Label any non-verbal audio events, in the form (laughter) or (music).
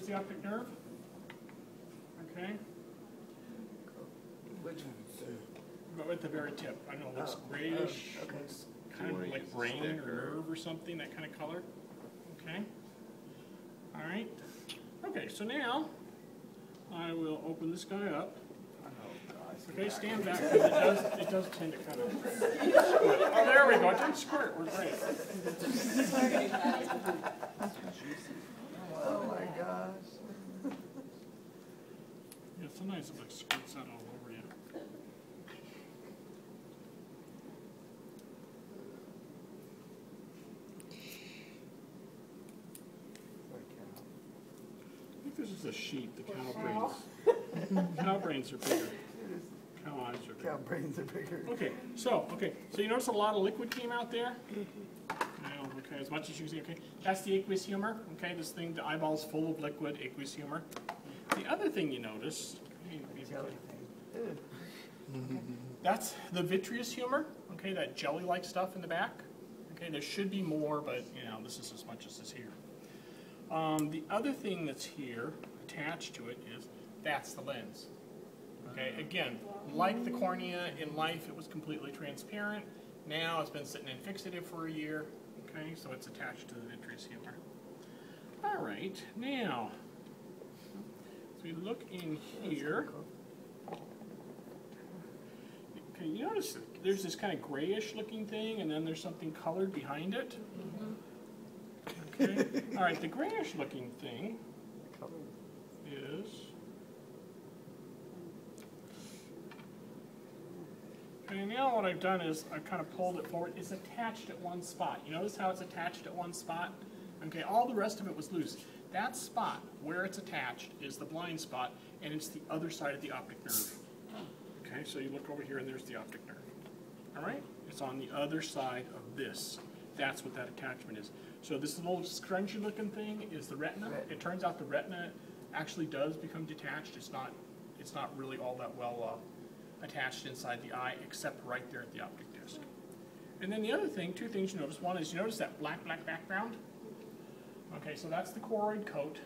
Here's the optic nerve. Okay, Which, but at the very tip. I know it looks Oh, grayish, oh, okay. looks kind of like brain or nerve or something, that kind of color. Okay, all right. Okay, so now I will open this guy up. Okay, stand back, because it does, it does tend to kind of squirt. Oh, there we go, it didn't squirt, we're great. Yeah, sometimes it like squirts out all over you. I think this is a sheep, the cow brains. (laughs) Cow brains are bigger. Cow eyes are bigger. Cow brains are bigger. Okay, so, okay, so you notice a lot of liquid came out there? No, okay, as much as you can see, okay. That's the aqueous humor, okay, this thing, the eyeball's full of liquid, aqueous humor. The other thing you notice, that's the vitreous humor, okay, that jelly-like stuff in the back. Okay, there should be more, but, you know, this is as much as is here. Um, the other thing that's here, attached to it, is that's the lens. Okay, again, like the cornea in life, it was completely transparent. Now it's been sitting in fixative for a year. Okay, so it's attached to the vitreous humor. All right, now, so we look in here. Okay, you notice there's this kind of grayish looking thing, and then there's something colored behind it. Mm-hmm. Okay, all right, the grayish looking thing is. Okay, now what I've done is I've kind of pulled it forward. It's attached at one spot. You notice how it's attached at one spot? Okay, all the rest of it was loose. That spot where it's attached is the blind spot, and it's the other side of the optic nerve. Okay, so you look over here and there's the optic nerve. All right? It's on the other side of this. That's what that attachment is. So this little scrunchy looking thing is the retina. It turns out the retina actually does become detached. It's not, it's not really all that well uh, attached inside the eye, except right there at the optic disc. And then the other thing, two things you notice. One is you notice that black, black background? Okay, so that's the choroid coat.